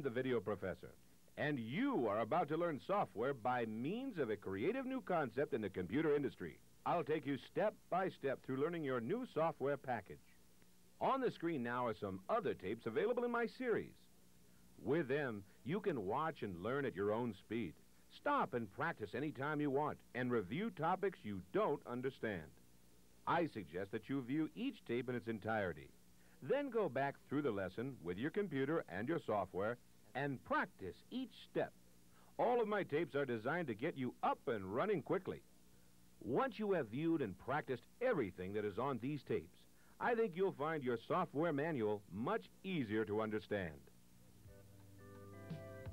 I'm the video professor. And you are about to learn software by means of a creative new concept in the computer industry. I'll take you step by step through learning your new software package. On the screen now are some other tapes available in my series. With them, you can watch and learn at your own speed. Stop and practice anytime you want and review topics you don't understand. I suggest that you view each tape in its entirety. Then go back through the lesson with your computer and your software and practice each step. All of my tapes are designed to get you up and running quickly. Once you have viewed and practiced everything that is on these tapes, I think you'll find your software manual much easier to understand.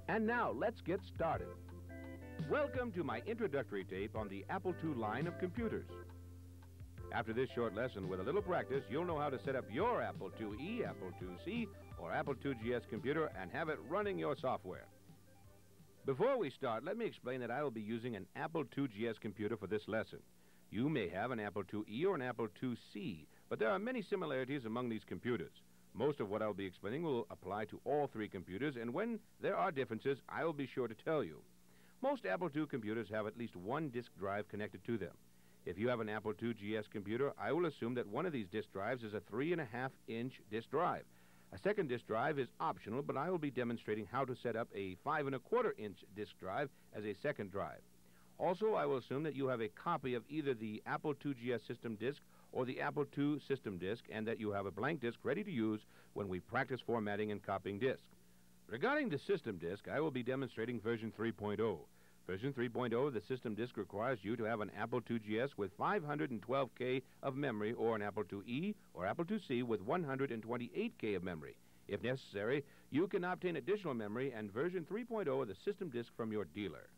And now, let's get started. Welcome to my introductory tape on the Apple II line of computers. After this short lesson, with a little practice, you'll know how to set up your Apple IIe, Apple IIc, or Apple IIgs computer and have it running your software. Before we start, let me explain that I will be using an Apple IIgs computer for this lesson. You may have an Apple IIe or an Apple IIc, but there are many similarities among these computers. Most of what I'll be explaining will apply to all three computers, and when there are differences, I will be sure to tell you. Most Apple II computers have at least one disk drive connected to them. If you have an Apple IIgs computer, I will assume that one of these disk drives is a three and a half inch disk drive. A second disk drive is optional, but I will be demonstrating how to set up a five and a quarter inch disk drive as a second drive. Also, I will assume that you have a copy of either the Apple IIgs system disk or the Apple II system disk and that you have a blank disk ready to use when we practice formatting and copying disk. Regarding the system disk, I will be demonstrating version 3.0. Version 3.0 of the system disk requires you to have an Apple IIgs with 512K of memory or an Apple IIe or Apple IIc with 128K of memory. If necessary, you can obtain additional memory and version 3.0 of the system disk from your dealer.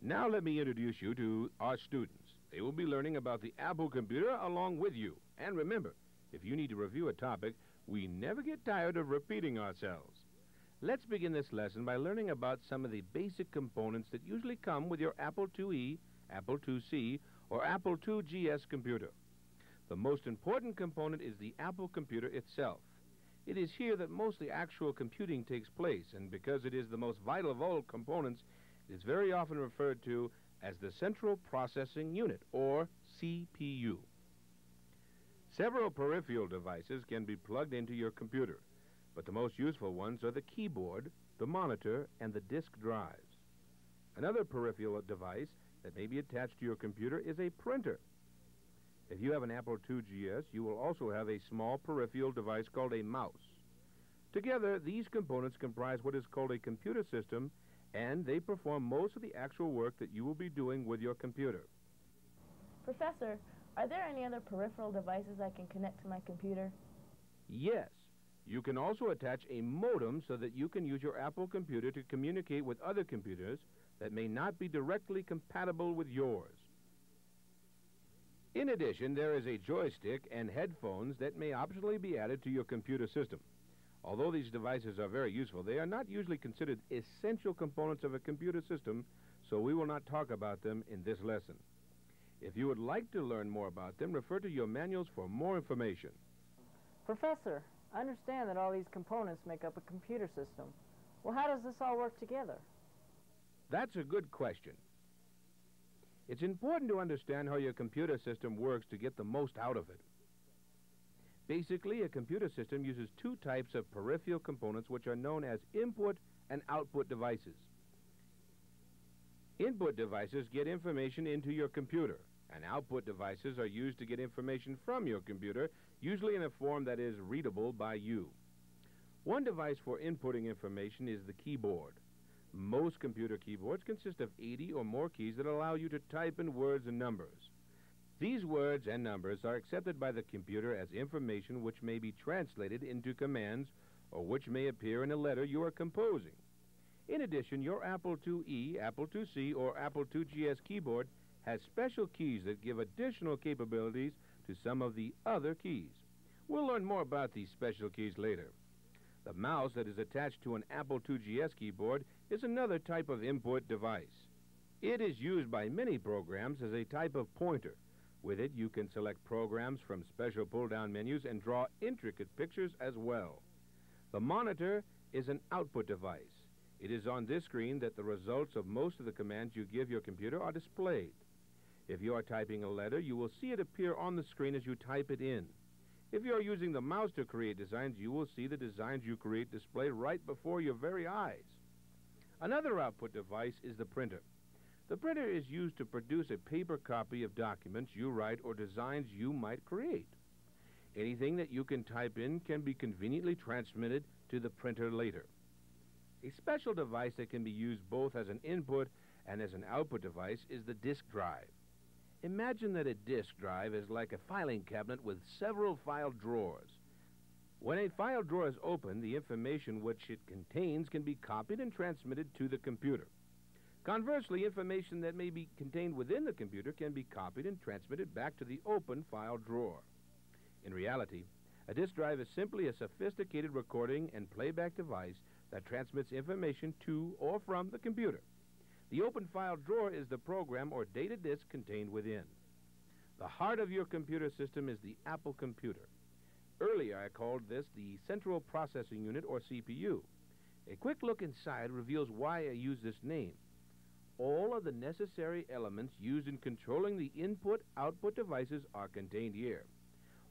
Now let me introduce you to our students. They will be learning about the Apple computer along with you. And remember, if you need to review a topic, we never get tired of repeating ourselves. Let's begin this lesson by learning about some of the basic components that usually come with your Apple IIe, Apple IIc, or Apple IIgs computer. The most important component is the Apple computer itself. It is here that most the actual computing takes place, and because it is the most vital of all components, it is very often referred to as the Central Processing Unit, or CPU. Several peripheral devices can be plugged into your computer but the most useful ones are the keyboard, the monitor, and the disk drives. Another peripheral device that may be attached to your computer is a printer. If you have an Apple IIgs, you will also have a small peripheral device called a mouse. Together, these components comprise what is called a computer system, and they perform most of the actual work that you will be doing with your computer. Professor, are there any other peripheral devices I can connect to my computer? Yes. You can also attach a modem so that you can use your Apple computer to communicate with other computers that may not be directly compatible with yours. In addition, there is a joystick and headphones that may optionally be added to your computer system. Although these devices are very useful, they are not usually considered essential components of a computer system, so we will not talk about them in this lesson. If you would like to learn more about them, refer to your manuals for more information. Professor, Understand that all these components make up a computer system. Well, how does this all work together? That's a good question. It's important to understand how your computer system works to get the most out of it. Basically, a computer system uses two types of peripheral components which are known as input and output devices. Input devices get information into your computer and output devices are used to get information from your computer, usually in a form that is readable by you. One device for inputting information is the keyboard. Most computer keyboards consist of 80 or more keys that allow you to type in words and numbers. These words and numbers are accepted by the computer as information which may be translated into commands or which may appear in a letter you are composing. In addition, your Apple IIe, Apple IIc, or Apple IIgs keyboard has special keys that give additional capabilities to some of the other keys. We'll learn more about these special keys later. The mouse that is attached to an Apple IIgs keyboard is another type of input device. It is used by many programs as a type of pointer. With it, you can select programs from special pull-down menus and draw intricate pictures as well. The monitor is an output device. It is on this screen that the results of most of the commands you give your computer are displayed. If you are typing a letter, you will see it appear on the screen as you type it in. If you are using the mouse to create designs, you will see the designs you create displayed right before your very eyes. Another output device is the printer. The printer is used to produce a paper copy of documents you write or designs you might create. Anything that you can type in can be conveniently transmitted to the printer later. A special device that can be used both as an input and as an output device is the disk drive. Imagine that a disk drive is like a filing cabinet with several file drawers. When a file drawer is opened, the information which it contains can be copied and transmitted to the computer. Conversely, information that may be contained within the computer can be copied and transmitted back to the open file drawer. In reality, a disk drive is simply a sophisticated recording and playback device that transmits information to or from the computer. The open file drawer is the program or data disk contained within. The heart of your computer system is the Apple computer. Earlier, I called this the Central Processing Unit, or CPU. A quick look inside reveals why I use this name. All of the necessary elements used in controlling the input-output devices are contained here.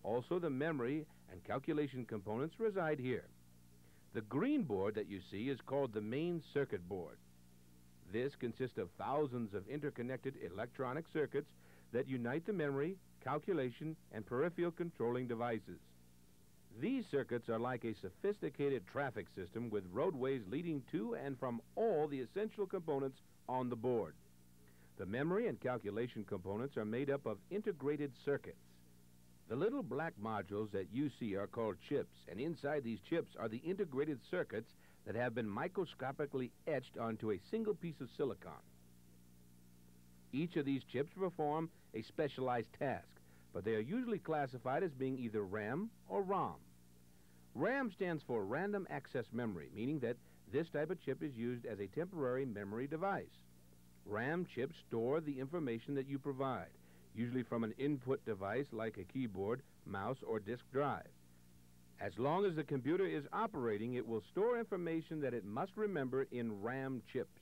Also, the memory and calculation components reside here. The green board that you see is called the main circuit board. This consists of thousands of interconnected electronic circuits that unite the memory, calculation, and peripheral controlling devices. These circuits are like a sophisticated traffic system with roadways leading to and from all the essential components on the board. The memory and calculation components are made up of integrated circuits. The little black modules that you see are called chips, and inside these chips are the integrated circuits that have been microscopically etched onto a single piece of silicon. Each of these chips perform a specialized task, but they are usually classified as being either RAM or ROM. RAM stands for Random Access Memory, meaning that this type of chip is used as a temporary memory device. RAM chips store the information that you provide, usually from an input device like a keyboard, mouse, or disk drive. As long as the computer is operating, it will store information that it must remember in RAM chips.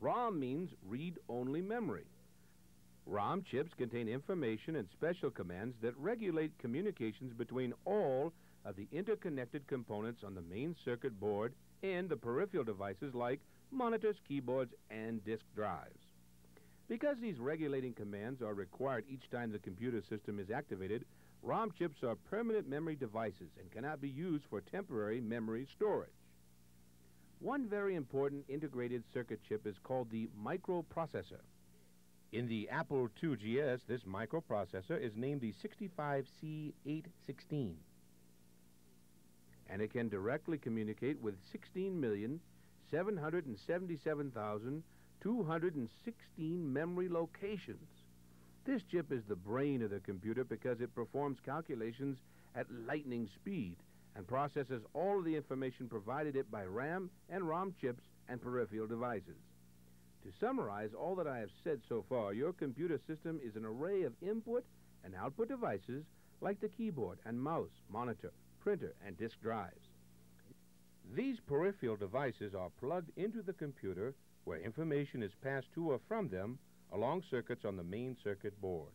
ROM means read-only memory. ROM chips contain information and special commands that regulate communications between all of the interconnected components on the main circuit board and the peripheral devices like monitors, keyboards, and disk drives. Because these regulating commands are required each time the computer system is activated, ROM chips are permanent memory devices and cannot be used for temporary memory storage. One very important integrated circuit chip is called the microprocessor. In the Apple IIgs, this microprocessor is named the 65C816, and it can directly communicate with 16,777,216 memory locations. This chip is the brain of the computer because it performs calculations at lightning speed and processes all of the information provided it by RAM and ROM chips and peripheral devices. To summarize all that I have said so far, your computer system is an array of input and output devices like the keyboard and mouse, monitor, printer, and disk drives. These peripheral devices are plugged into the computer where information is passed to or from them along circuits on the main circuit board.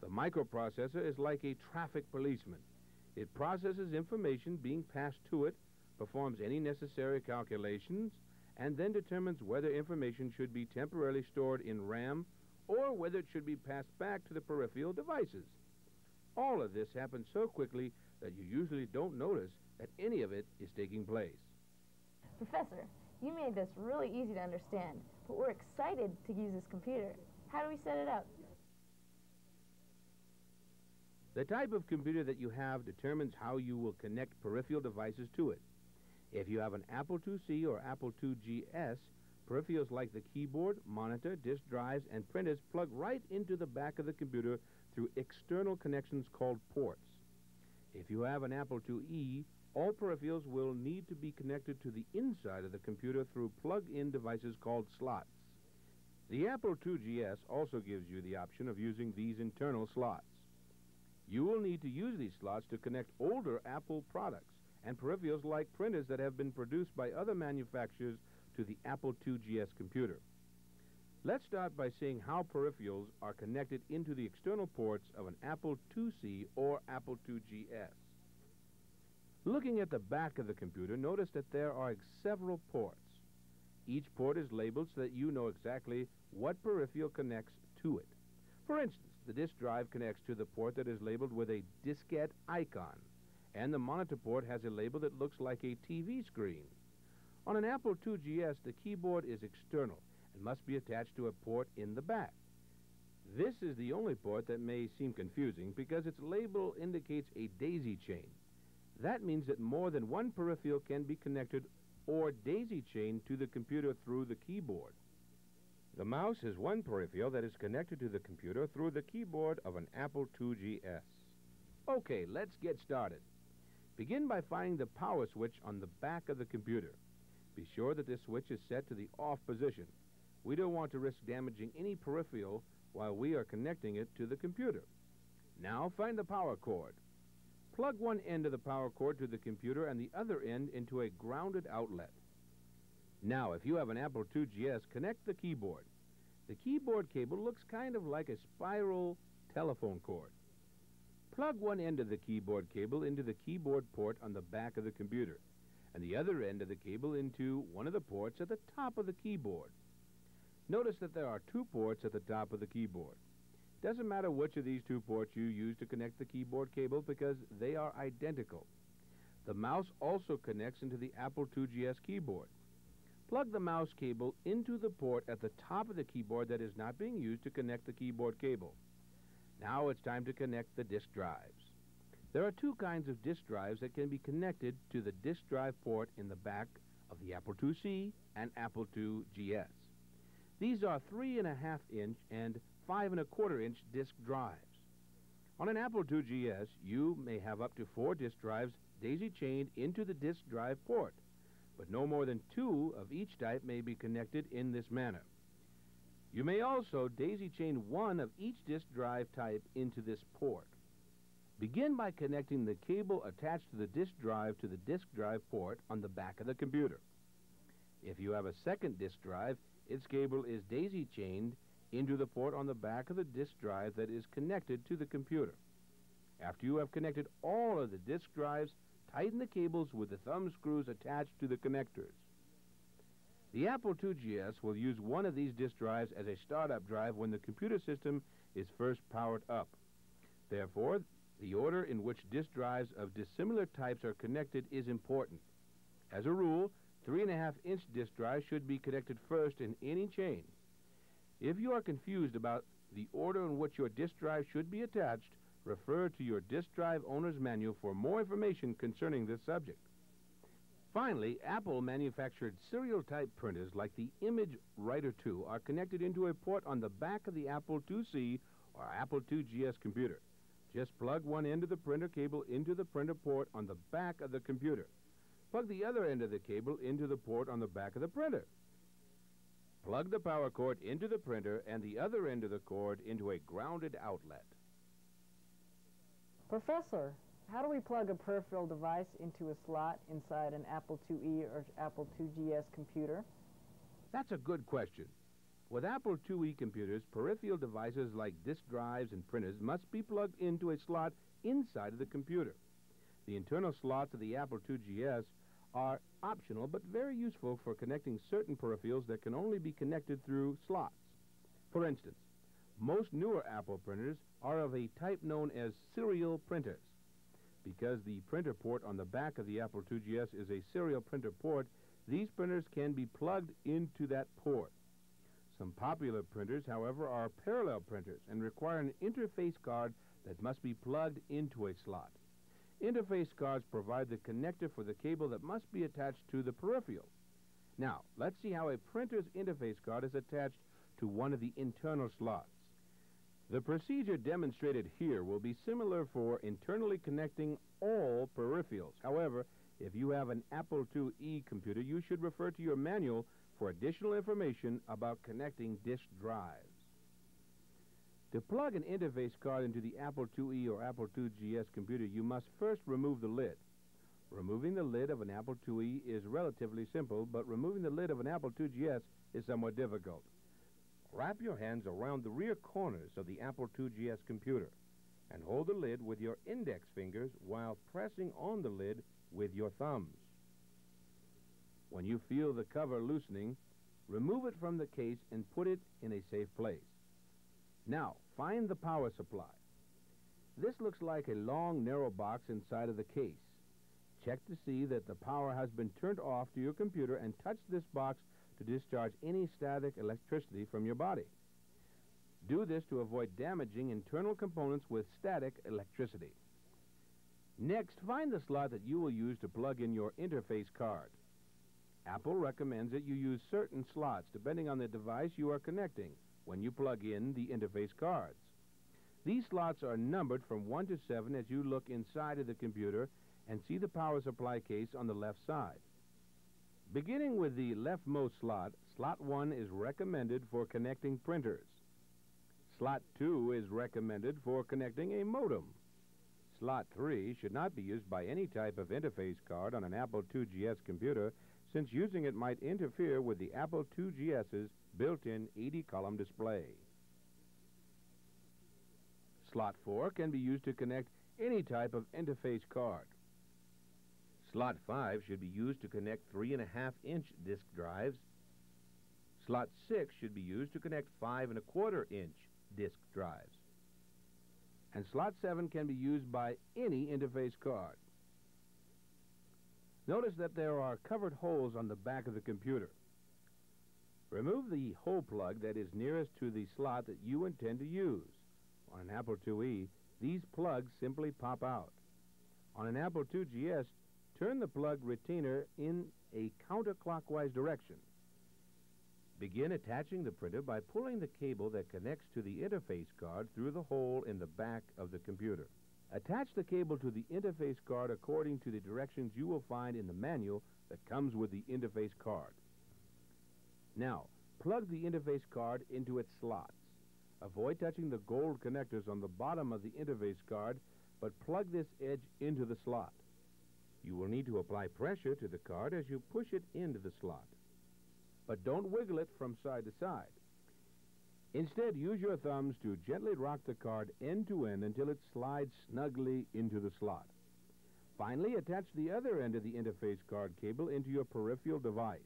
The microprocessor is like a traffic policeman. It processes information being passed to it, performs any necessary calculations, and then determines whether information should be temporarily stored in RAM or whether it should be passed back to the peripheral devices. All of this happens so quickly that you usually don't notice that any of it is taking place. Professor, you made this really easy to understand, but we're excited to use this computer. How do we set it up? The type of computer that you have determines how you will connect peripheral devices to it. If you have an Apple IIc or Apple IIgs, peripherals like the keyboard, monitor, disk drives, and printers plug right into the back of the computer through external connections called ports. If you have an Apple IIe, all peripherals will need to be connected to the inside of the computer through plug-in devices called slots. The Apple IIgs also gives you the option of using these internal slots. You will need to use these slots to connect older Apple products and peripherals like printers that have been produced by other manufacturers to the Apple IIgs computer. Let's start by seeing how peripherals are connected into the external ports of an Apple IIc or Apple IIgs. Looking at the back of the computer, notice that there are several ports. Each port is labeled so that you know exactly what peripheral connects to it. For instance, the disk drive connects to the port that is labeled with a diskette icon, and the monitor port has a label that looks like a TV screen. On an Apple IIgs, the keyboard is external and must be attached to a port in the back. This is the only port that may seem confusing because its label indicates a daisy chain. That means that more than one peripheral can be connected or daisy chained to the computer through the keyboard. The mouse is one peripheral that is connected to the computer through the keyboard of an Apple IIgs. Okay, let's get started. Begin by finding the power switch on the back of the computer. Be sure that this switch is set to the off position. We don't want to risk damaging any peripheral while we are connecting it to the computer. Now find the power cord. Plug one end of the power cord to the computer and the other end into a grounded outlet. Now, if you have an Apple IIgs, connect the keyboard. The keyboard cable looks kind of like a spiral telephone cord. Plug one end of the keyboard cable into the keyboard port on the back of the computer, and the other end of the cable into one of the ports at the top of the keyboard. Notice that there are two ports at the top of the keyboard. Doesn't matter which of these two ports you use to connect the keyboard cable because they are identical. The mouse also connects into the Apple IIgs keyboard. Plug the mouse cable into the port at the top of the keyboard that is not being used to connect the keyboard cable. Now it's time to connect the disk drives. There are two kinds of disk drives that can be connected to the disk drive port in the back of the Apple IIc and Apple IIgs. These are three and a half inch and five and a quarter inch disk drives. On an Apple IIgs, you may have up to four disk drives daisy chained into the disk drive port but no more than two of each type may be connected in this manner. You may also daisy chain one of each disk drive type into this port. Begin by connecting the cable attached to the disk drive to the disk drive port on the back of the computer. If you have a second disk drive, its cable is daisy chained into the port on the back of the disk drive that is connected to the computer. After you have connected all of the disk drives, Tighten the cables with the thumb screws attached to the connectors. The Apple IIgs will use one of these disk drives as a startup drive when the computer system is first powered up. Therefore, the order in which disk drives of dissimilar types are connected is important. As a rule, 3.5 inch disk drives should be connected first in any chain. If you are confused about the order in which your disk drive should be attached, refer to your disk drive owner's manual for more information concerning this subject. Finally, Apple manufactured serial type printers like the Image Writer 2 are connected into a port on the back of the Apple IIc or Apple IIgs computer. Just plug one end of the printer cable into the printer port on the back of the computer. Plug the other end of the cable into the port on the back of the printer. Plug the power cord into the printer and the other end of the cord into a grounded outlet. Professor, how do we plug a peripheral device into a slot inside an Apple IIe or Apple IIgs computer? That's a good question. With Apple IIe computers, peripheral devices like disk drives and printers must be plugged into a slot inside of the computer. The internal slots of the Apple IIgs are optional but very useful for connecting certain peripherals that can only be connected through slots. For instance, most newer Apple printers are of a type known as serial printers. Because the printer port on the back of the Apple IIgs is a serial printer port, these printers can be plugged into that port. Some popular printers, however, are parallel printers and require an interface card that must be plugged into a slot. Interface cards provide the connector for the cable that must be attached to the peripheral. Now, let's see how a printer's interface card is attached to one of the internal slots. The procedure demonstrated here will be similar for internally connecting all peripherals. However, if you have an Apple IIe computer, you should refer to your manual for additional information about connecting disk drives. To plug an interface card into the Apple IIe or Apple IIgs computer, you must first remove the lid. Removing the lid of an Apple IIe is relatively simple, but removing the lid of an Apple IIgs is somewhat difficult. Wrap your hands around the rear corners of the Apple IIgs computer and hold the lid with your index fingers while pressing on the lid with your thumbs. When you feel the cover loosening, remove it from the case and put it in a safe place. Now, find the power supply. This looks like a long, narrow box inside of the case. Check to see that the power has been turned off to your computer and touch this box to discharge any static electricity from your body. Do this to avoid damaging internal components with static electricity. Next, find the slot that you will use to plug in your interface card. Apple recommends that you use certain slots depending on the device you are connecting when you plug in the interface cards. These slots are numbered from 1 to 7 as you look inside of the computer and see the power supply case on the left side. Beginning with the leftmost slot, slot 1 is recommended for connecting printers. Slot 2 is recommended for connecting a modem. Slot 3 should not be used by any type of interface card on an Apple IIgs computer since using it might interfere with the Apple IIgs's built-in 80-column display. Slot 4 can be used to connect any type of interface card. Slot 5 should be used to connect 3.5-inch disk drives. Slot 6 should be used to connect 5 and a quarter inch disk drives. And slot 7 can be used by any interface card. Notice that there are covered holes on the back of the computer. Remove the hole plug that is nearest to the slot that you intend to use. On an Apple IIe, these plugs simply pop out. On an Apple IIgs, turn the plug retainer in a counterclockwise direction. Begin attaching the printer by pulling the cable that connects to the interface card through the hole in the back of the computer. Attach the cable to the interface card according to the directions you will find in the manual that comes with the interface card. Now, plug the interface card into its slots. Avoid touching the gold connectors on the bottom of the interface card, but plug this edge into the slot. You will need to apply pressure to the card as you push it into the slot. But don't wiggle it from side to side. Instead, use your thumbs to gently rock the card end to end until it slides snugly into the slot. Finally, attach the other end of the interface card cable into your peripheral device.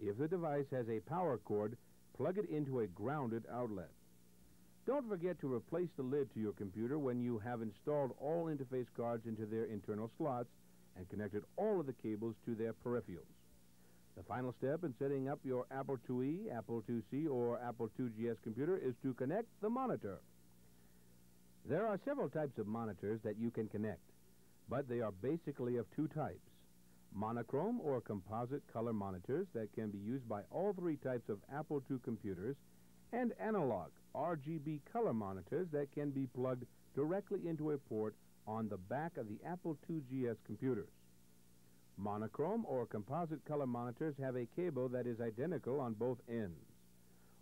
If the device has a power cord, plug it into a grounded outlet. Don't forget to replace the lid to your computer when you have installed all interface cards into their internal slots and connected all of the cables to their peripherals. The final step in setting up your Apple IIe, Apple IIc, or Apple IIgs computer is to connect the monitor. There are several types of monitors that you can connect, but they are basically of two types. Monochrome or composite color monitors that can be used by all three types of Apple II computers, and analog RGB color monitors that can be plugged directly into a port on the back of the Apple IIgs computers. Monochrome or composite color monitors have a cable that is identical on both ends.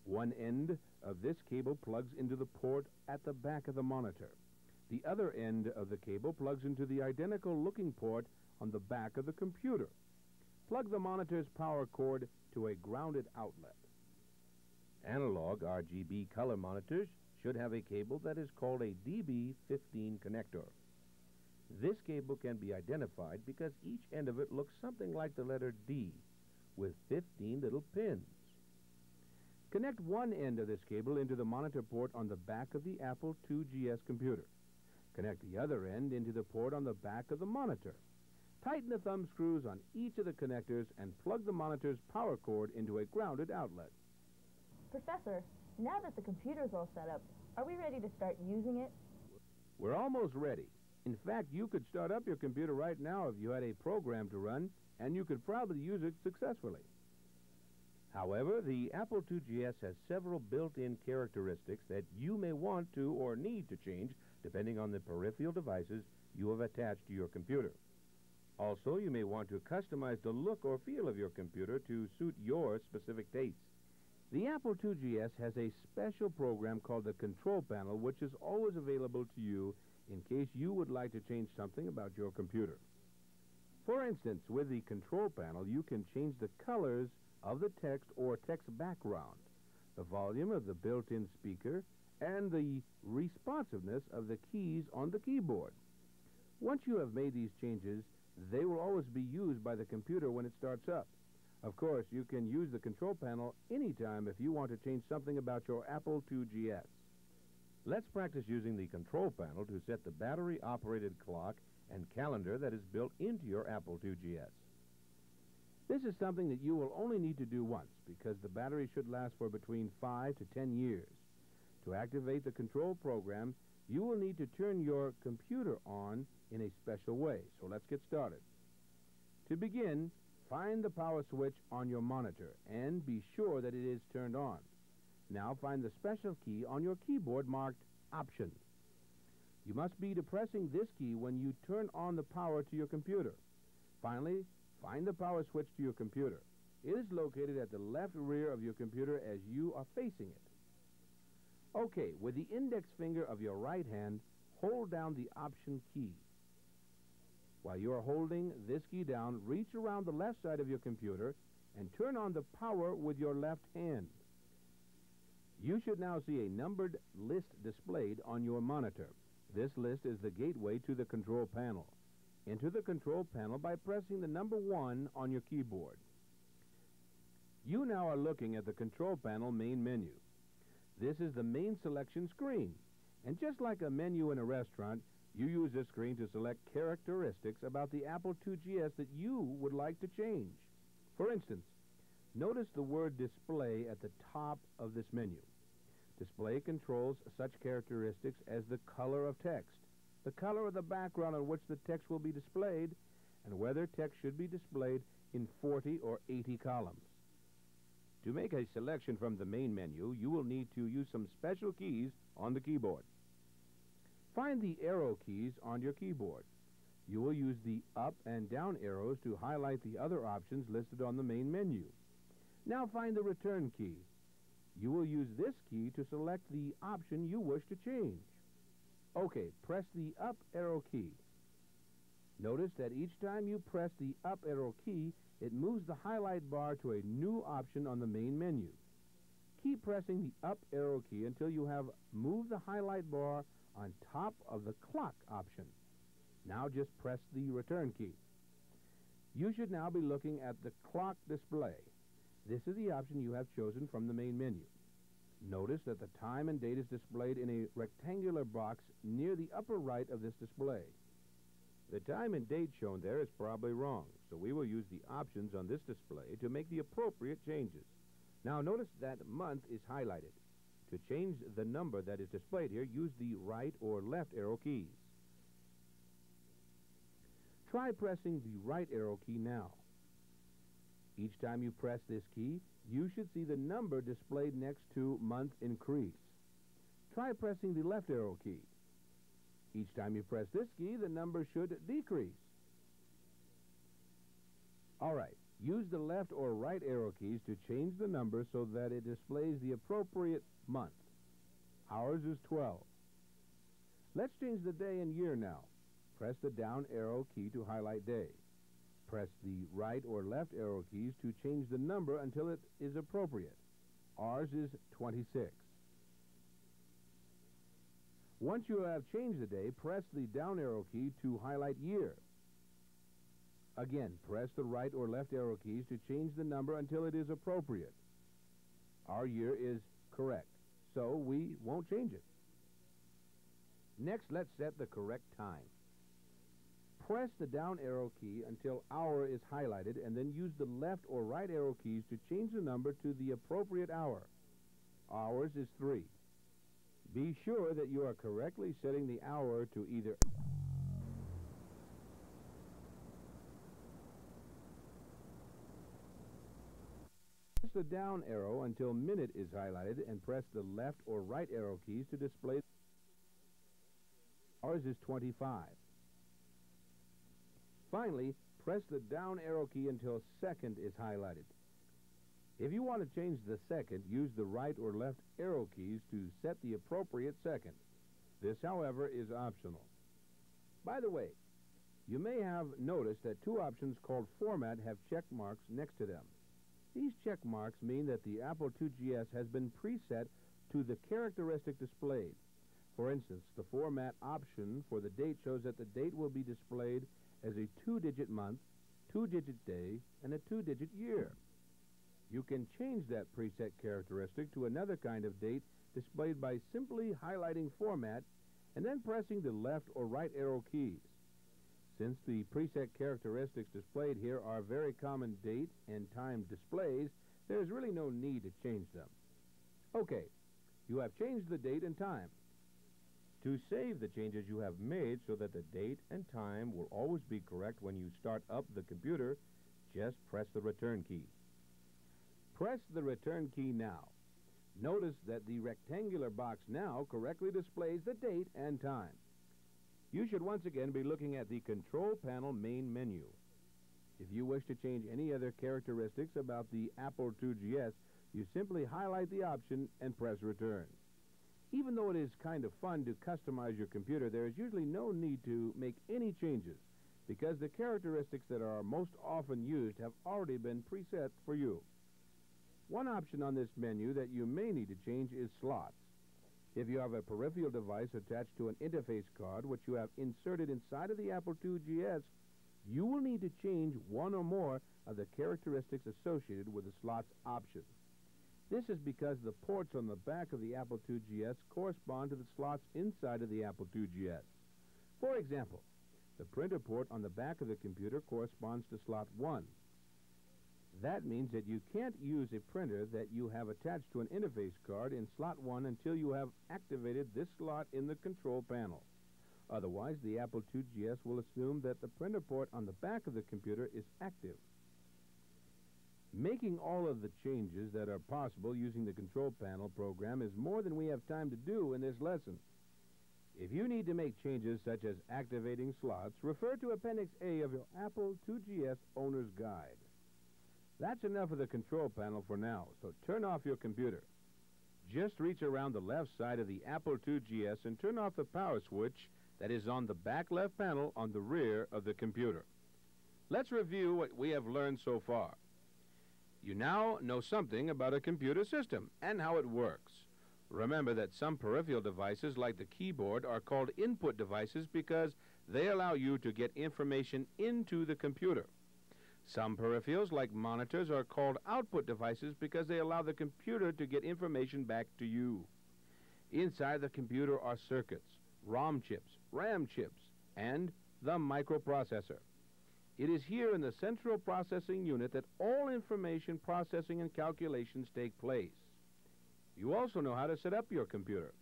One end of this cable plugs into the port at the back of the monitor. The other end of the cable plugs into the identical looking port on the back of the computer. Plug the monitor's power cord to a grounded outlet. Analog RGB color monitors should have a cable that is called a DB15 connector. This cable can be identified because each end of it looks something like the letter D with 15 little pins. Connect one end of this cable into the monitor port on the back of the Apple IIgs computer. Connect the other end into the port on the back of the monitor. Tighten the thumb screws on each of the connectors and plug the monitor's power cord into a grounded outlet. Professor, now that the computer's all set up, are we ready to start using it? We're almost ready. In fact, you could start up your computer right now if you had a program to run, and you could probably use it successfully. However, the Apple IIgs has several built-in characteristics that you may want to or need to change depending on the peripheral devices you have attached to your computer. Also, you may want to customize the look or feel of your computer to suit your specific tastes. The Apple IIgs has a special program called the Control Panel, which is always available to you in case you would like to change something about your computer. For instance, with the control panel, you can change the colors of the text or text background, the volume of the built-in speaker, and the responsiveness of the keys on the keyboard. Once you have made these changes, they will always be used by the computer when it starts up. Of course, you can use the control panel anytime if you want to change something about your Apple IIgs. Let's practice using the control panel to set the battery-operated clock and calendar that is built into your Apple IIgs. This is something that you will only need to do once because the battery should last for between 5 to 10 years. To activate the control program, you will need to turn your computer on in a special way. So let's get started. To begin, find the power switch on your monitor and be sure that it is turned on. Now find the special key on your keyboard marked Option. You must be depressing this key when you turn on the power to your computer. Finally, find the power switch to your computer. It is located at the left rear of your computer as you are facing it. Okay, with the index finger of your right hand, hold down the Option key. While you are holding this key down, reach around the left side of your computer and turn on the power with your left hand. You should now see a numbered list displayed on your monitor. This list is the gateway to the control panel. Enter the control panel by pressing the number 1 on your keyboard. You now are looking at the control panel main menu. This is the main selection screen. And just like a menu in a restaurant, you use this screen to select characteristics about the Apple IIgs that you would like to change. For instance, notice the word display at the top of this menu. Display controls such characteristics as the color of text, the color of the background on which the text will be displayed, and whether text should be displayed in 40 or 80 columns. To make a selection from the main menu, you will need to use some special keys on the keyboard. Find the arrow keys on your keyboard. You will use the up and down arrows to highlight the other options listed on the main menu. Now find the return key. You will use this key to select the option you wish to change. Okay, press the up arrow key. Notice that each time you press the up arrow key, it moves the highlight bar to a new option on the main menu. Keep pressing the up arrow key until you have moved the highlight bar on top of the clock option. Now just press the return key. You should now be looking at the clock display. This is the option you have chosen from the main menu. Notice that the time and date is displayed in a rectangular box near the upper right of this display. The time and date shown there is probably wrong, so we will use the options on this display to make the appropriate changes. Now notice that month is highlighted. To change the number that is displayed here, use the right or left arrow keys. Try pressing the right arrow key now. Each time you press this key, you should see the number displayed next to month increase. Try pressing the left arrow key. Each time you press this key, the number should decrease. All right, use the left or right arrow keys to change the number so that it displays the appropriate month. Ours is 12. Let's change the day and year now. Press the down arrow key to highlight day. Press the right or left arrow keys to change the number until it is appropriate. Ours is 26. Once you have changed the day, press the down arrow key to highlight year. Again, press the right or left arrow keys to change the number until it is appropriate. Our year is correct, so we won't change it. Next, let's set the correct time. Press the down arrow key until hour is highlighted and then use the left or right arrow keys to change the number to the appropriate hour. Ours is 3. Be sure that you are correctly setting the hour to either Press the down arrow until minute is highlighted and press the left or right arrow keys to display Ours is 25. Finally, press the down arrow key until second is highlighted. If you want to change the second, use the right or left arrow keys to set the appropriate second. This, however, is optional. By the way, You may have noticed that two options called Format have check marks next to them. These check marks mean that the Apple IIgs has been preset to the characteristic displayed. For instance, the Format option for the date shows that the date will be displayed as a two-digit month, two-digit day, and a two-digit year. You can change that preset characteristic to another kind of date displayed by simply highlighting Format and then pressing the left or right arrow keys. Since the preset characteristics displayed here are very common date and time displays, there is really no need to change them. Okay, you have changed the date and time. To save the changes you have made so that the date and time will always be correct when you start up the computer, just press the return key. Press the return key now. Notice that the rectangular box now correctly displays the date and time. You should once again be looking at the Control Panel main menu. If you wish to change any other characteristics about the Apple IIgs, you simply highlight the option and press Return. Even though it is kind of fun to customize your computer, there is usually no need to make any changes because the characteristics that are most often used have already been preset for you. One option on this menu that you may need to change is slots. If you have a peripheral device attached to an interface card which you have inserted inside of the Apple IIgs, you will need to change one or more of the characteristics associated with the slots option. This is because the ports on the back of the Apple IIgs correspond to the slots inside of the Apple IIgs. For example, the printer port on the back of the computer corresponds to slot 1. That means that you can't use a printer that you have attached to an interface card in slot 1 until you have activated this slot in the control panel. Otherwise, the Apple IIgs will assume that the printer port on the back of the computer is active. Making all of the changes that are possible using the control panel program is more than we have time to do in this lesson. If you need to make changes such as activating slots, refer to Appendix A of your Apple IIgs Owner's Guide. That's enough of the control panel for now, so turn off your computer. Just reach around the left side of the Apple IIgs and turn off the power switch that is on the back left panel on the rear of the computer. Let's review what we have learned so far. You now know something about a computer system and how it works. Remember that some peripheral devices like the keyboard are called input devices because they allow you to get information into the computer. Some peripherals, like monitors, are called output devices because they allow the computer to get information back to you. Inside the computer are circuits, ROM chips, RAM chips, and the microprocessor. It is here in the central processing unit that all information processing and calculations take place. You also know how to set up your computer.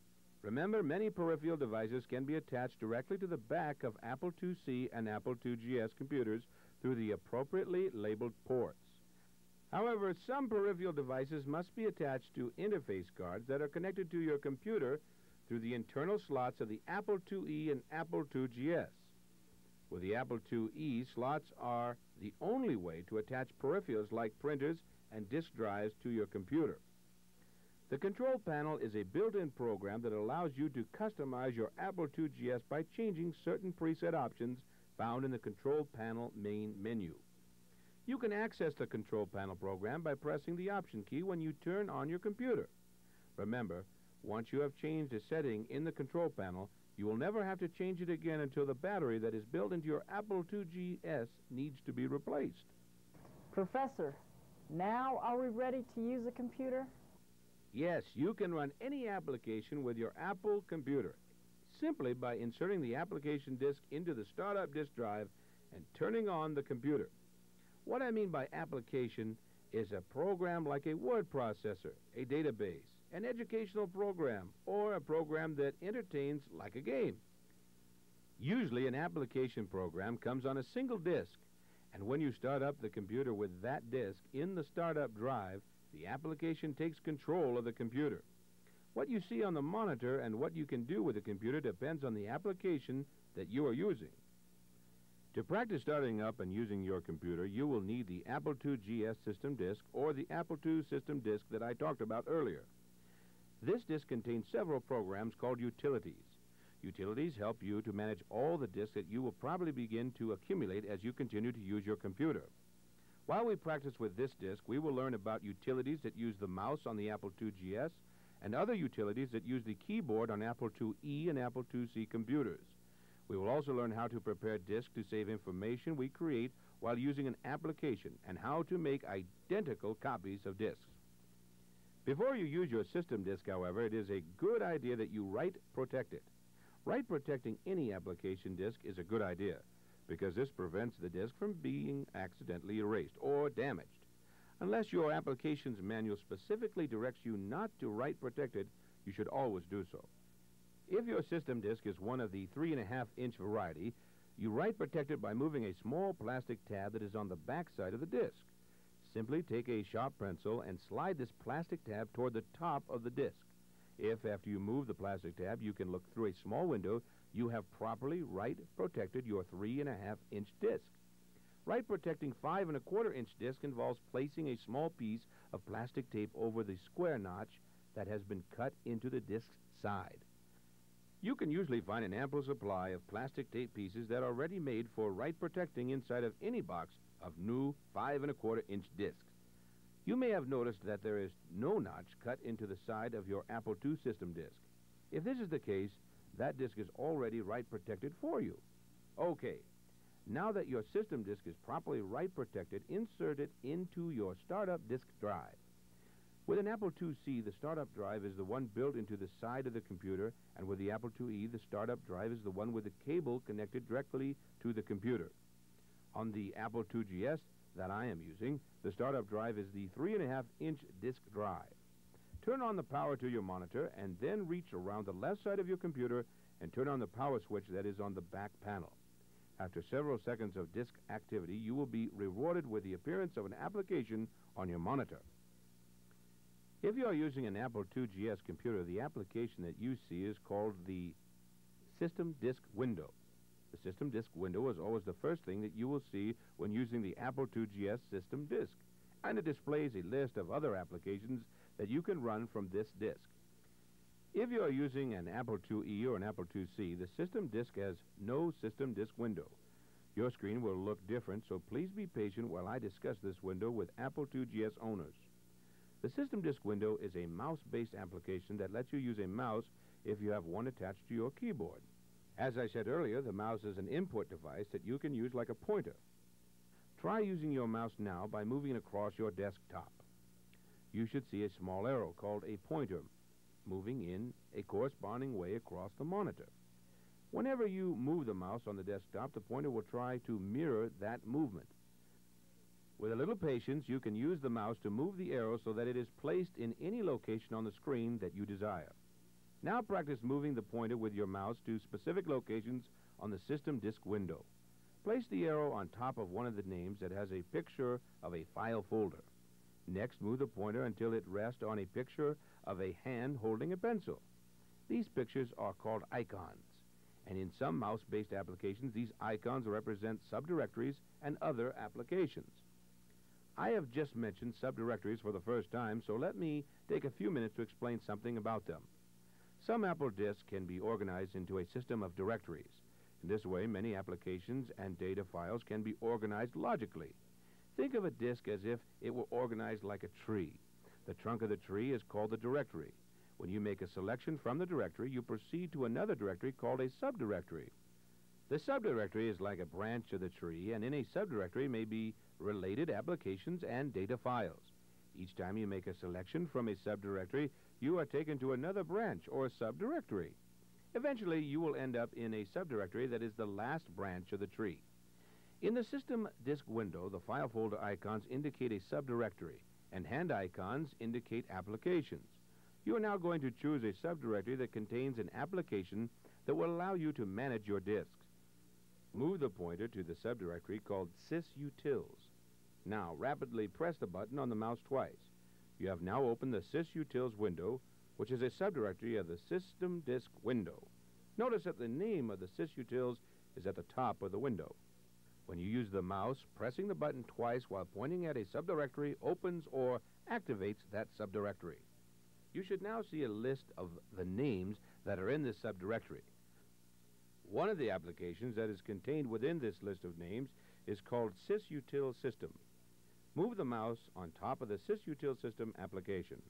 Remember, many peripheral devices can be attached directly to the back of Apple IIc and Apple IIgs computers through the appropriately labeled ports. However, some peripheral devices must be attached to interface cards that are connected to your computer through the internal slots of the Apple IIe and Apple IIgs. With the Apple IIe, slots are the only way to attach peripherals like printers and disk drives to your computer. The control panel is a built-in program that allows you to customize your Apple IIgs by changing certain preset options found in the Control Panel main menu. You can access the Control Panel program by pressing the Option key when you turn on your computer. Remember, once you have changed a setting in the Control Panel, you will never have to change it again until the battery that is built into your Apple IIgs needs to be replaced. Professor, now are we ready to use a computer? Yes, you can run any application with your Apple computer simply by inserting the application disk into the startup disk drive and turning on the computer. What I mean by application is a program like a word processor, a database, an educational program, or a program that entertains like a game. Usually an application program comes on a single disk, and when you start up the computer with that disk in the startup drive, the application takes control of the computer. What you see on the monitor and what you can do with the computer depends on the application that you are using. To practice starting up and using your computer, you will need the Apple IIgs system disk or the Apple II system disk that I talked about earlier. This disk contains several programs called utilities. Utilities help you to manage all the disks that you will probably begin to accumulate as you continue to use your computer. While we practice with this disk, we will learn about utilities that use the mouse on the Apple IIgs and other utilities that use the keyboard on Apple IIe and Apple IIc computers. We will also learn how to prepare disks to save information we create while using an application and how to make identical copies of disks. Before you use your system disk, however, it is a good idea that you write protect it. Write protecting any application disk is a good idea because this prevents the disk from being accidentally erased or damaged. Unless your application's manual specifically directs you not to write protected, you should always do so. If your system disk is one of the 3.5 inch variety, you write protected by moving a small plastic tab that is on the back side of the disk. Simply take a sharp pencil and slide this plastic tab toward the top of the disk. If, after you move the plastic tab, you can look through a small window, you have properly write protected your three and a half inch disc. Write protecting five and a quarter inch disc involves placing a small piece of plastic tape over the square notch that has been cut into the disc's side. You can usually find an ample supply of plastic tape pieces that are ready made for write protecting inside of any box of new five and a quarter inch discs. You may have noticed that there is no notch cut into the side of your Apple II system disk. If this is the case, that disk is already write protected for you. Okay, now that your system disk is properly write protected, insert it into your startup disk drive. With an Apple IIc, the startup drive is the one built into the side of the computer, and with the Apple IIe, the startup drive is the one with the cable connected directly to the computer. On the Apple IIgs that I am using, the startup drive is the 3.5 inch disk drive. Turn on the power to your monitor and then reach around the left side of your computer and turn on the power switch that is on the back panel. After several seconds of disk activity, you will be rewarded with the appearance of an application on your monitor. If you are using an Apple IIgs computer, the application that you see is called the System Disk Window. The System Disk Window is always the first thing that you will see when using the Apple IIgs System Disk, and it displays a list of other applications that you can run from this disk. If you are using an Apple IIe or an Apple IIc, the System Disk has no System Disk Window. Your screen will look different, so please be patient while I discuss this window with Apple IIgs owners. The System Disk window is a mouse-based application that lets you use a mouse if you have one attached to your keyboard. As I said earlier, the mouse is an input device that you can use like a pointer. Try using your mouse now by moving it across your desktop. You should see a small arrow called a pointer moving in a corresponding way across the monitor. Whenever you move the mouse on the desktop, the pointer will try to mirror that movement. With a little patience, you can use the mouse to move the arrow so that it is placed in any location on the screen that you desire. Now practice moving the pointer with your mouse to specific locations on the system disk window. Place the arrow on top of one of the names that has a picture of a file folder. Next, move the pointer until it rests on a picture of a hand holding a pencil. These pictures are called icons, and in some mouse-based applications, these icons represent subdirectories and other applications. I have just mentioned subdirectories for the first time, so let me take a few minutes to explain something about them. Some Apple disks can be organized into a system of directories. In this way, many applications and data files can be organized logically. Think of a disk as if it were organized like a tree. The trunk of the tree is called the directory. When you make a selection from the directory, you proceed to another directory called a subdirectory. The subdirectory is like a branch of the tree, and in a subdirectory may be related applications and data files. Each time you make a selection from a subdirectory, you are taken to another branch or subdirectory. Eventually, you will end up in a subdirectory that is the last branch of the tree. In the system disk window, the file folder icons indicate a subdirectory, and hand icons indicate applications. You are now going to choose a subdirectory that contains an application that will allow you to manage your disks. Move the pointer to the subdirectory called sysutils. Now, rapidly press the button on the mouse twice. You have now opened the sysutils window, which is a subdirectory of the system disk window. Notice that the name of the sysutils is at the top of the window. When you use the mouse, pressing the button twice while pointing at a subdirectory opens or activates that subdirectory. You should now see a list of the names that are in this subdirectory. One of the applications that is contained within this list of names is called SysUtil System. Move the mouse on top of the SysUtil System application.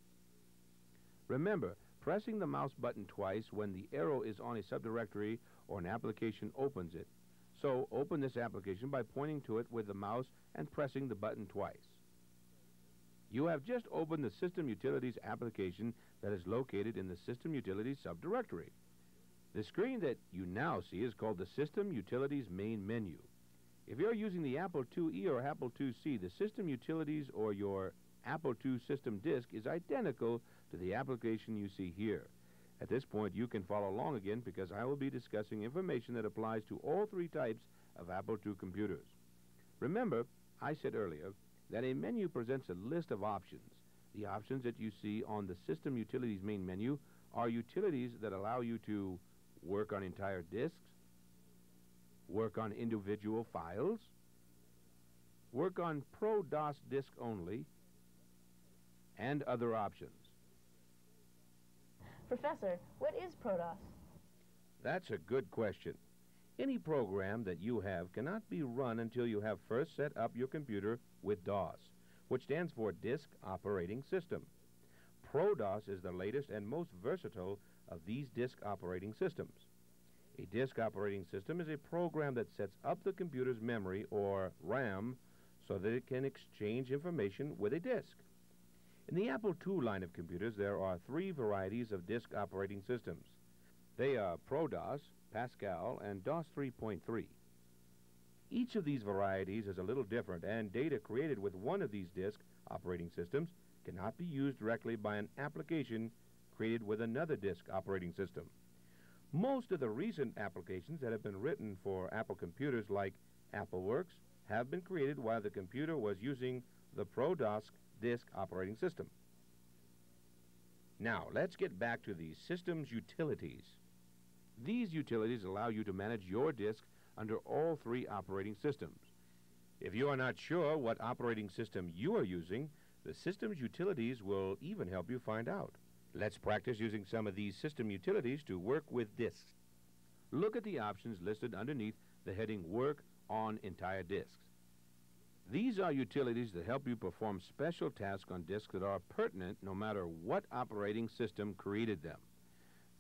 Remember, pressing the mouse button twice when the arrow is on a subdirectory or an application opens it. So open this application by pointing to it with the mouse and pressing the button twice. You have just opened the System Utilities application that is located in the System Utilities subdirectory. The screen that you now see is called the System Utilities main menu. If you're using the Apple IIe or Apple IIc, the System Utilities or your Apple II system disk is identical to the application you see here. At this point, you can follow along again because I will be discussing information that applies to all three types of Apple II computers. Remember, I said earlier that a menu presents a list of options. The options that you see on the System Utilities main menu are utilities that allow you to work on entire disks, work on individual files, work on ProDOS disk only, and other options. Professor, what is ProDOS? That's a good question. Any program that you have cannot be run until you have first set up your computer with DOS, which stands for Disk Operating System. ProDOS is the latest and most versatile of these disk operating systems. A disk operating system is a program that sets up the computer's memory, or RAM, so that it can exchange information with a disk. In the Apple II line of computers, there are three varieties of disk operating systems. They are ProDOS, Pascal, and DOS 3.3. Each of these varieties is a little different, and data created with one of these disk operating systems cannot be used directly by an application created with another disk operating system. Most of the recent applications that have been written for Apple computers like AppleWorks have been created while the computer was using the ProDOS disk operating system. Now, let's get back to the system's utilities. These utilities allow you to manage your disk under all three operating systems. If you are not sure what operating system you are using, the system's utilities will even help you find out. Let's practice using some of these system utilities to work with disks. Look at the options listed underneath the heading Work on Entire Disks. These are utilities that help you perform special tasks on disks that are pertinent no matter what operating system created them.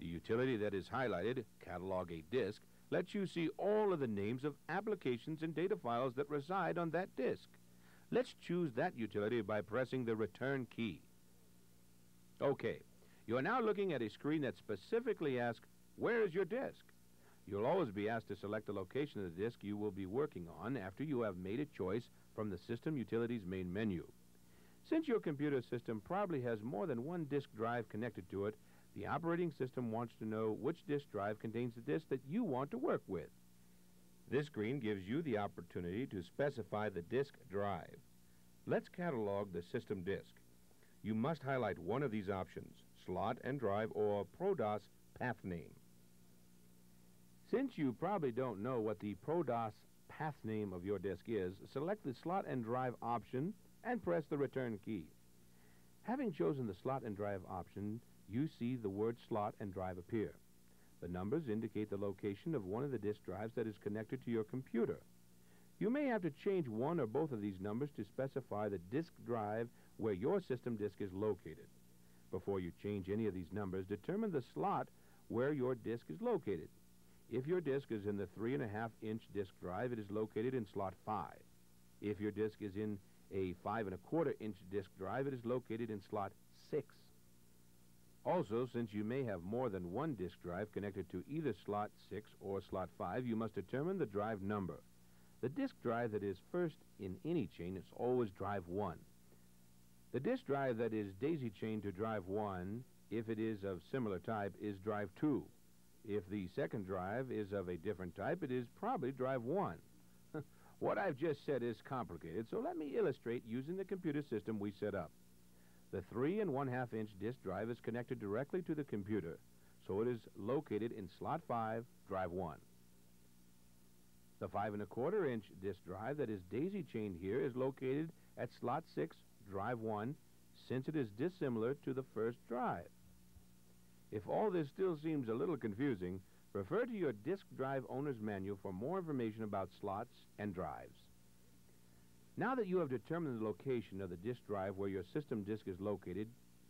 The utility that is highlighted, Catalog a Disk, lets you see all of the names of applications and data files that reside on that disk. Let's choose that utility by pressing the Return key. Okay, you are now looking at a screen that specifically asks, Where is your disk? You'll always be asked to select the location of the disk you will be working on after you have made a choice from the System Utilities main menu. Since your computer system probably has more than one disk drive connected to it, the operating system wants to know which disk drive contains the disk that you want to work with. This screen gives you the opportunity to specify the disk drive. Let's catalog the system disk. You must highlight one of these options, slot and drive or ProDOS path name. Since you probably don't know what the ProDOS path name of your disk is, select the slot and drive option and press the return key. Having chosen the slot and drive option, you see the word slot and drive appear. The numbers indicate the location of one of the disk drives that is connected to your computer. You may have to change one or both of these numbers to specify the disk drive where your system disk is located. Before you change any of these numbers, determine the slot where your disk is located. If your disk is in the 3.5 inch disk drive, it is located in slot 5. If your disk is in a 5 and a quarter inch disk drive, it is located in slot 6. Also, since you may have more than one disk drive connected to either slot 6 or slot 5, you must determine the drive number. The disk drive that is first in any chain is always drive 1. The disk drive that is daisy chained to drive 1, if it is of similar type, is drive 2. If the second drive is of a different type, it is probably drive 1. what I've just said is complicated, so let me illustrate using the computer system we set up. The 3 and 1 half inch disk drive is connected directly to the computer, so it is located in slot 5, drive 1. The 5 and a quarter inch disk drive that is daisy chained here is located at slot 6, drive 1, since it is dissimilar to the first drive. If all this still seems a little confusing, Refer to your disk drive owner's manual for more information about slots and drives. Now that you have determined the location of the disk drive where your system disk is located,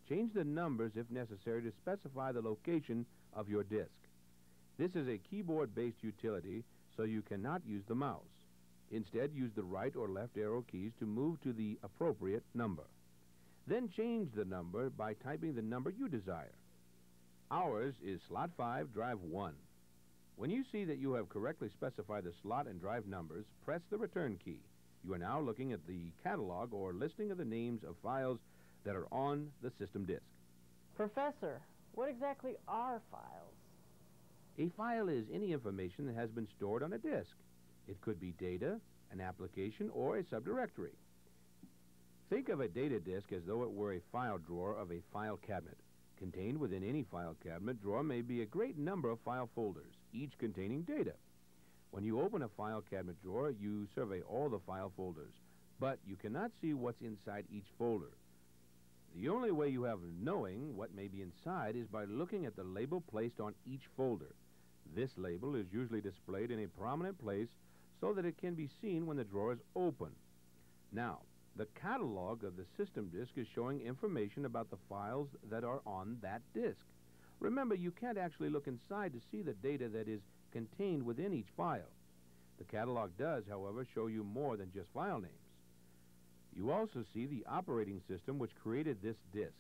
change the numbers if necessary to specify the location of your disk. This is a keyboard-based utility, so you cannot use the mouse. Instead, use the right or left arrow keys to move to the appropriate number. Then change the number by typing the number you desire. Ours is slot 5, drive 1. When you see that you have correctly specified the slot and drive numbers, press the return key. You are now looking at the catalog or listing of the names of files that are on the system disk. Professor, what exactly are files? A file is any information that has been stored on a disk. It could be data, an application, or a subdirectory. Think of a data disk as though it were a file drawer of a file cabinet. Contained within any file cabinet drawer may be a great number of file folders, each containing data. When you open a file cabinet drawer, you survey all the file folders, but you cannot see what's inside each folder. The only way you have of knowing what may be inside is by looking at the label placed on each folder. This label is usually displayed in a prominent place so that it can be seen when the drawer is open. Now, the catalog of the system disk is showing information about the files that are on that disk. Remember, you can't actually look inside to see the data that is contained within each file. The catalog does, however, show you more than just file names. You also see the operating system which created this disk,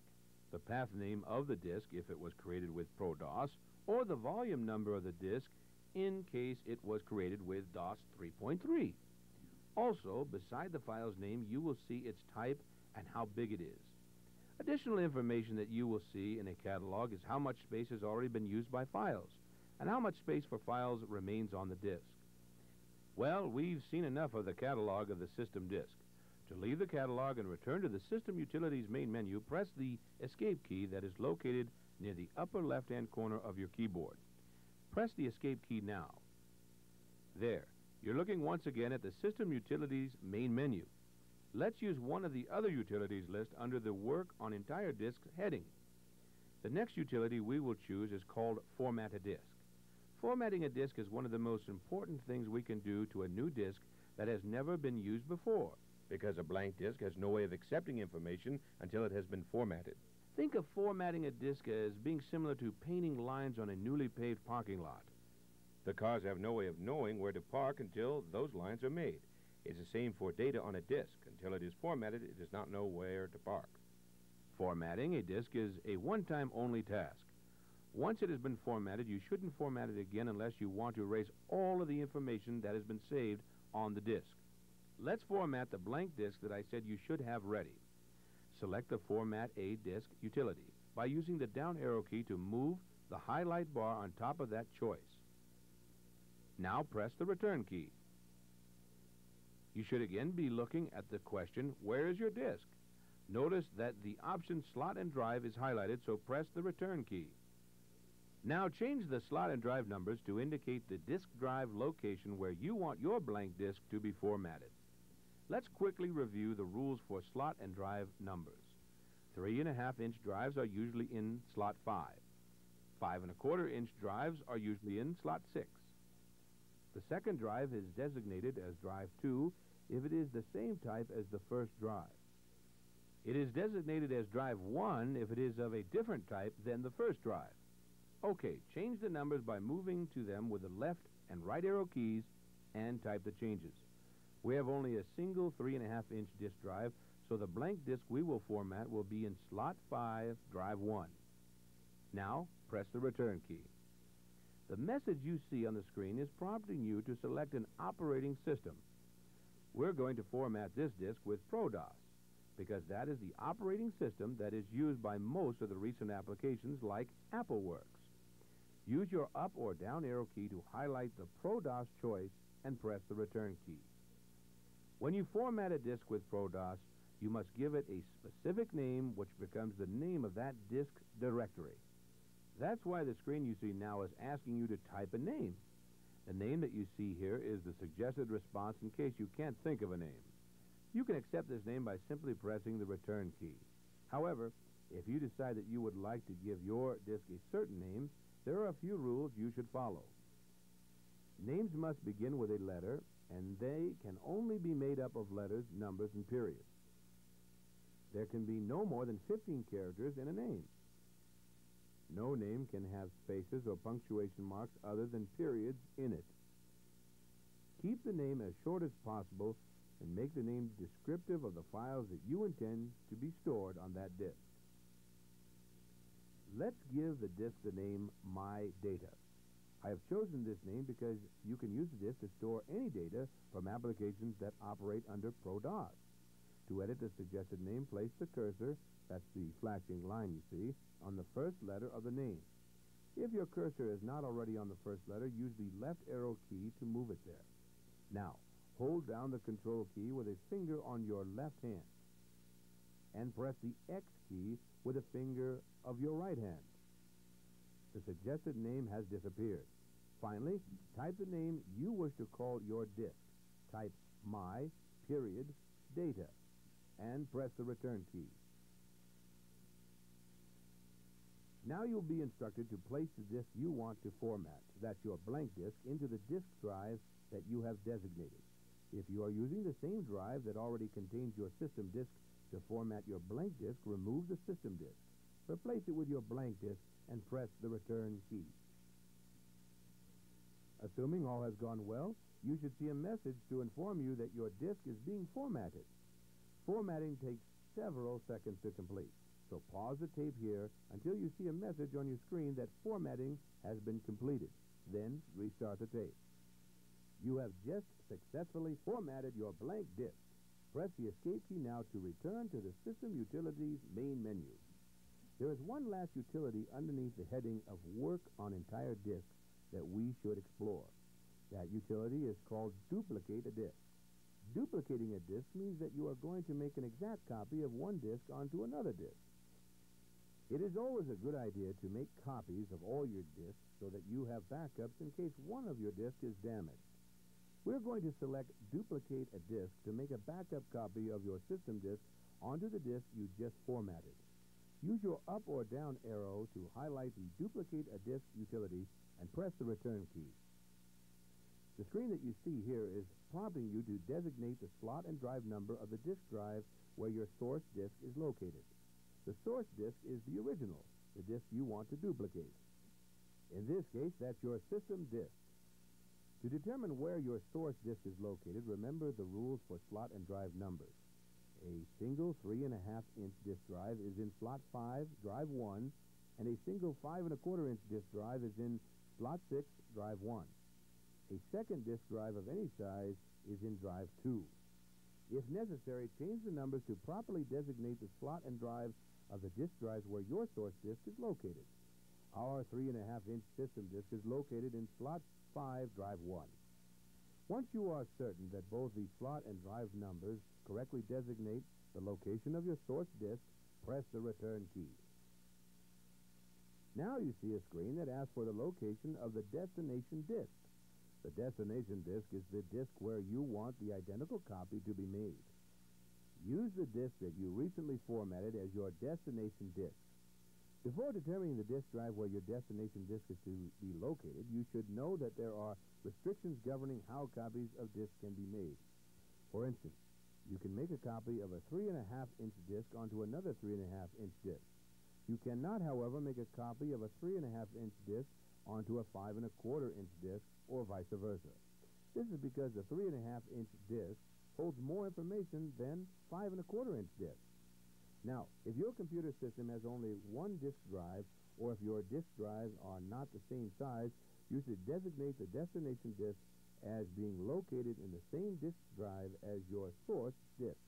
the path name of the disk if it was created with ProDOS, or the volume number of the disk in case it was created with DOS 3.3. Also, beside the file's name, you will see its type and how big it is. Additional information that you will see in a catalog is how much space has already been used by files and how much space for files remains on the disk. Well, we've seen enough of the catalog of the system disk. To leave the catalog and return to the System Utilities main menu, press the Escape key that is located near the upper left-hand corner of your keyboard. Press the Escape key now. There. You're looking once again at the System Utilities main menu. Let's use one of the other utilities list under the Work on Entire Disk heading. The next utility we will choose is called Format a Disk. Formatting a disk is one of the most important things we can do to a new disk that has never been used before, because a blank disk has no way of accepting information until it has been formatted. Think of formatting a disk as being similar to painting lines on a newly paved parking lot. The cars have no way of knowing where to park until those lines are made. It's the same for data on a disk. Until it is formatted, it does not know where to park. Formatting a disk is a one-time only task. Once it has been formatted, you shouldn't format it again unless you want to erase all of the information that has been saved on the disk. Let's format the blank disk that I said you should have ready. Select the Format a Disk utility by using the down arrow key to move the highlight bar on top of that choice. Now press the return key. You should again be looking at the question, where is your disk? Notice that the option slot and drive is highlighted, so press the return key. Now change the slot and drive numbers to indicate the disk drive location where you want your blank disk to be formatted. Let's quickly review the rules for slot and drive numbers. Three and a half inch drives are usually in slot 5. Five and a quarter inch drives are usually in slot 6. The second drive is designated as drive 2 if it is the same type as the first drive. It is designated as drive 1 if it is of a different type than the first drive. Okay, change the numbers by moving to them with the left and right arrow keys and type the changes. We have only a single 3.5 inch disk drive, so the blank disk we will format will be in slot 5, drive 1. Now, press the return key. The message you see on the screen is prompting you to select an operating system. We're going to format this disk with ProDOS because that is the operating system that is used by most of the recent applications like AppleWorks. Use your up or down arrow key to highlight the ProDOS choice and press the return key. When you format a disk with ProDOS, you must give it a specific name which becomes the name of that disk directory. That's why the screen you see now is asking you to type a name. The name that you see here is the suggested response in case you can't think of a name. You can accept this name by simply pressing the return key. However, if you decide that you would like to give your disk a certain name, There are a few rules you should follow. Names must begin with a letter, and they can only be made up of letters, numbers, and periods. There can be no more than 15 characters in a name. No name can have spaces or punctuation marks other than periods in it. Keep the name as short as possible and make the name descriptive of the files that you intend to be stored on that disk. Let's give the disk the name My Data. I have chosen this name because you can use the disk to store any data from applications that operate under ProDOS. To edit the suggested name, place the cursor, that's the flashing line you see, on the first letter of the name. If your cursor is not already on the first letter, use the left arrow key to move it there. Now, hold down the control key with a finger on your left hand and press the X key with a finger of your right hand. The suggested name has disappeared. Finally, type the name you wish to call your disk. Type my, period, data, and press the return key. Now you'll be instructed to place the disk you want to format, that's your blank disk, into the disk drive that you have designated. If you are using the same drive that already contains your system disk to format your blank disk, remove the system disk. Replace it with your blank disk and press the return key. Assuming all has gone well, you should see a message to inform you that your disk is being formatted. Formatting takes several seconds to complete. So pause the tape here until you see a message on your screen that formatting has been completed. Then restart the tape. You have just successfully formatted your blank disk. Press the Escape key now to return to the System Utilities main menu. There is one last utility underneath the heading of Work on Entire Disk that we should explore. That utility is called Duplicate a Disk. Duplicating a disk means that you are going to make an exact copy of one disk onto another disk. It is always a good idea to make copies of all your disks so that you have backups in case one of your disks is damaged. We're going to select Duplicate a Disk to make a backup copy of your system disk onto the disk you just formatted. Use your up or down arrow to highlight the Duplicate a Disk utility and press the return key. The screen that you see here is prompting you to designate the slot and drive number of the disk drive where your source disk is located. The source disk is the original, the disk you want to duplicate. In this case, that's your system disk. To determine where your source disk is located, remember the rules for slot and drive numbers. A single 3.5 inch disk drive is in slot 5, drive 1, and a single 5 and a quarter inch disk drive is in slot 6, drive 1. A second disk drive of any size is in drive 2. If necessary, change the numbers to properly designate the slot and drive of the disk drives where your source disk is located. Our 3.5 inch system disk is located in slot 5, drive 1. Once you are certain that both the slot and drive numbers correctly designate the location of your source disk, press the return key. Now you see a screen that asks for the location of the destination disk. The destination disk is the disk where you want the identical copy to be made. Use the disk that you recently formatted as your destination disk. Before determining the disk drive where your destination disk is to be located, you should know that there are restrictions governing how copies of disks can be made. For instance, you can make a copy of a 3.5 inch disk onto another 3.5 inch disk. You cannot, however, make a copy of a 3.5 inch disk onto a 5 and a quarter inch disk or vice versa. This is because the 3.5 inch disk holds more information than 5 and a quarter inch discs. Now, if your computer system has only one disk drive, or if your disk drives are not the same size, you should designate the destination disk as being located in the same disk drive as your source disk.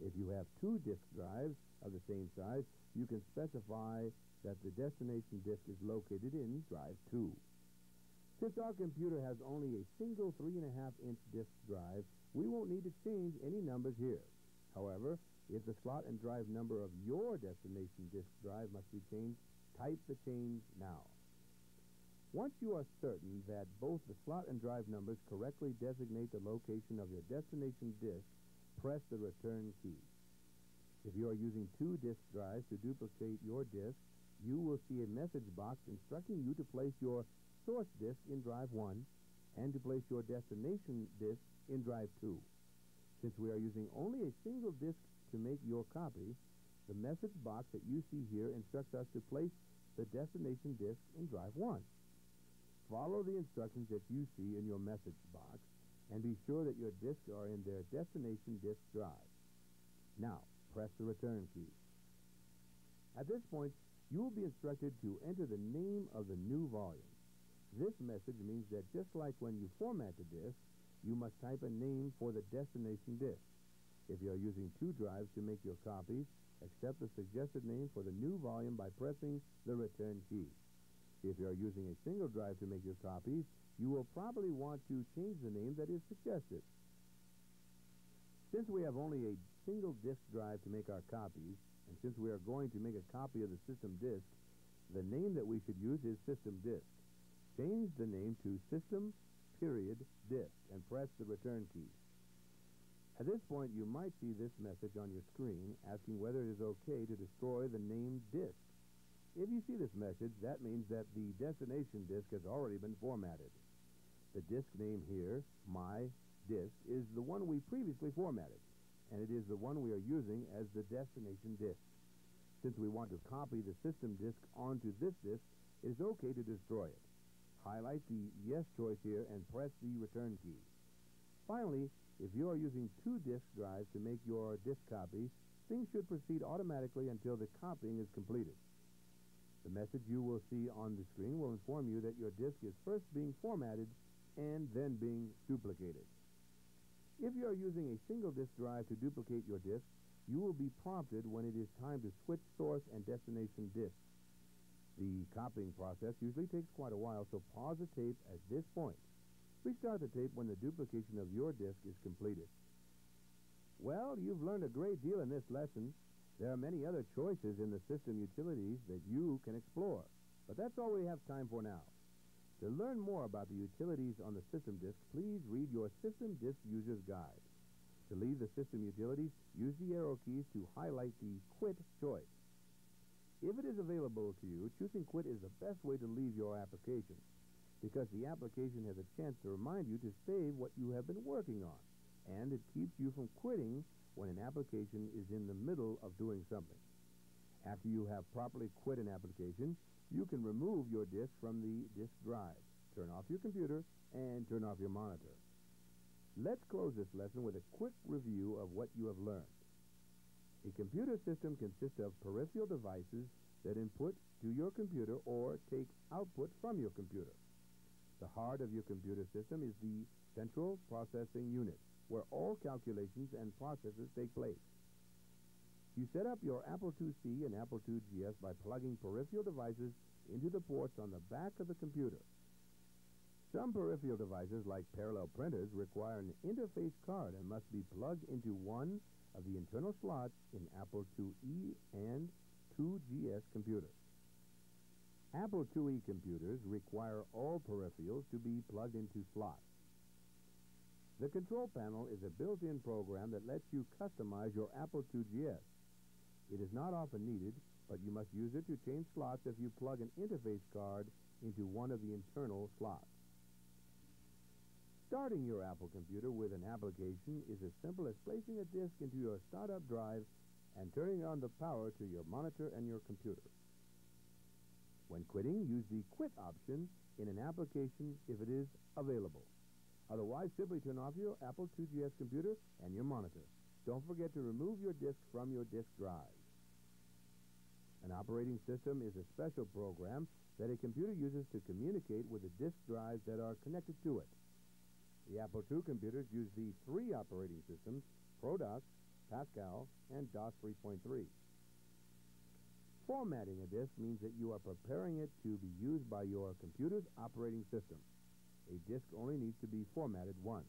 If you have two disk drives of the same size, you can specify that the destination disk is located in drive 2. Since our computer has only a single 3.5 inch disk drive, we won't need to change any numbers here. However, if the slot and drive number of your destination disk drive must be changed, type the change now. Once you are certain that both the slot and drive numbers correctly designate the location of your destination disk, press the return key. If you are using two disk drives to duplicate your disk, you will see a message box instructing you to place your source disk in drive 1 and to place your destination disk in drive 2. Since we are using only a single disk to make your copy, the message box that you see here instructs us to place the destination disk in drive 1. Follow the instructions that you see in your message box and be sure that your disks are in their destination disk drive. Now, press the return key. At this point, you will be instructed to enter the name of the new volume. This message means that just like when you format the disk, you must type a name for the destination disk. If you are using two drives to make your copies, accept the suggested name for the new volume by pressing the return key. If you are using a single drive to make your copies, you will probably want to change the name that is suggested. Since we have only a single disk drive to make our copies, and since we are going to make a copy of the system disk, the name that we should use is system disk. Change the name to system period disk and press the return key. At this point, you might see this message on your screen asking whether it is okay to destroy the named disk. If you see this message, that means that the destination disk has already been formatted. The disk name here, my disk, is the one we previously formatted, and it is the one we are using as the destination disk. Since we want to copy the system disk onto this disk, it is okay to destroy it. Highlight the Yes choice here and press the return key. Finally, if you are using two disk drives to make your disk copies, things should proceed automatically until the copying is completed. The message you will see on the screen will inform you that your disk is first being formatted and then being duplicated. If you are using a single disk drive to duplicate your disk, you will be prompted when it is time to switch source and destination disks. The copying process usually takes quite a while, so pause the tape at this point. Restart the tape when the duplication of your disk is completed. Well, you've learned a great deal in this lesson. There are many other choices in the system utilities that you can explore, but that's all we have time for now. To learn more about the utilities on the system disk, please read your System Disk User's Guide. To leave the system utilities, use the arrow keys to highlight the Quit choice. If it is available to you, choosing Quit is the best way to leave your application because the application has a chance to remind you to save what you have been working on, and it keeps you from quitting when an application is in the middle of doing something. After you have properly quit an application, you can remove your disk from the disk drive, turn off your computer, and turn off your monitor. Let's close this lesson with a quick review of what you have learned. A computer system consists of peripheral devices that input to your computer or take output from your computer. The heart of your computer system is the central processing unit, where all calculations and processes take place. You set up your Apple IIc and Apple IIgs by plugging peripheral devices into the ports on the back of the computer. Some peripheral devices, like parallel printers, require an interface card and must be plugged into one of the internal slots in Apple IIe and IIgs computers. Apple IIe computers require all peripherals to be plugged into slots. The control panel is a built-in program that lets you customize your Apple IIgs. It is not often needed, but you must use it to change slots if you plug an interface card into one of the internal slots. Starting your Apple computer with an application is as simple as placing a disk into your startup drive and turning on the power to your monitor and your computer. When quitting, use the quit option in an application if it is available. Otherwise, simply turn off your Apple IIgs computer and your monitor. Don't forget to remove your disk from your disk drive. An operating system is a special program that a computer uses to communicate with the disk drives that are connected to it. The Apple II computers use the three operating systems, ProDOS, Pascal, and DOS 3.3. Formatting a disk means that you are preparing it to be used by your computer's operating system. A disk only needs to be formatted once.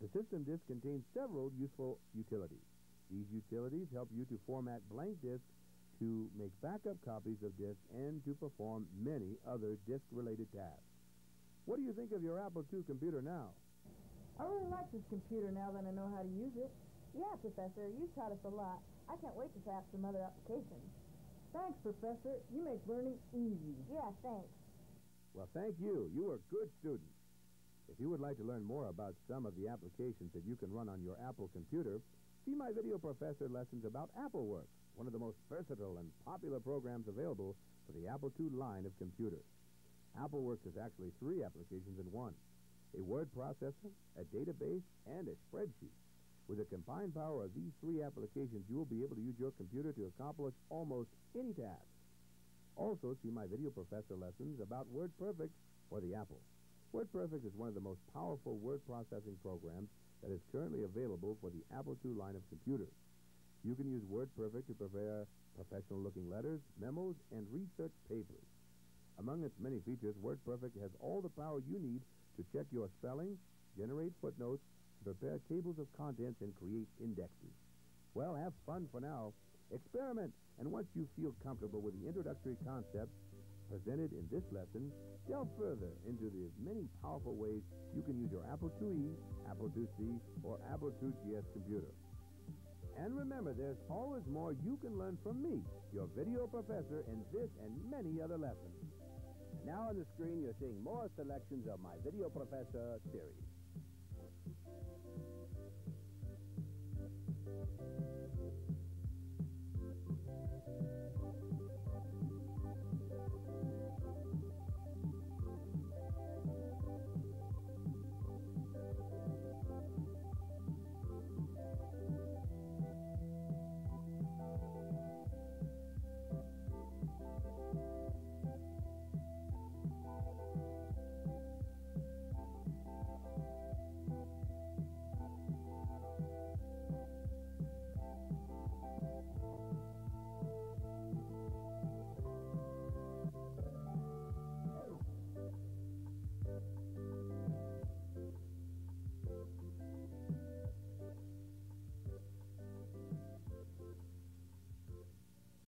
The system disk contains several useful utilities. These utilities help you to format blank disks to make backup copies of disks and to perform many other disk-related tasks. What do you think of your Apple II computer now? I really like this computer now that I know how to use it. Yeah, Professor, you've taught us a lot. I can't wait to try out some other applications. Thanks, Professor. You make learning easy. Yeah, thanks. Well, thank you. You are good students. If you would like to learn more about some of the applications that you can run on your Apple computer, see my Video Professor lessons about AppleWorks, one of the most versatile and popular programs available for the Apple II line of computers. AppleWorks is actually three applications in one a word processor, a database, and a spreadsheet. With the combined power of these three applications, you will be able to use your computer to accomplish almost any task. Also, see my Video Professor lessons about WordPerfect for the Apple. WordPerfect is one of the most powerful word processing programs that is currently available for the Apple II line of computers. You can use WordPerfect to prepare professional-looking letters, memos, and research papers. Among its many features, WordPerfect has all the power you need to check your spelling, generate footnotes, prepare tables of contents, and create indexes. Well, have fun for now. Experiment, and once you feel comfortable with the introductory concepts presented in this lesson, delve further into the many powerful ways you can use your Apple IIe, Apple IIc, or Apple IIgs computer. And remember, there's always more you can learn from me, your video professor, in this and many other lessons. Now on the screen, you're seeing more selections of my Video Professor series.